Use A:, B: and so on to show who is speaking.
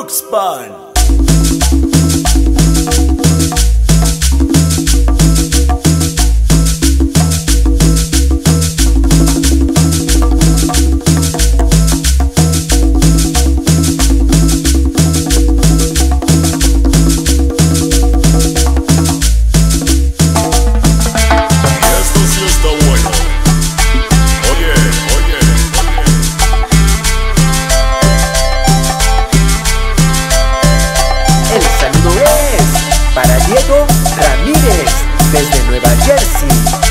A: Brookspan. Nueva Jersey.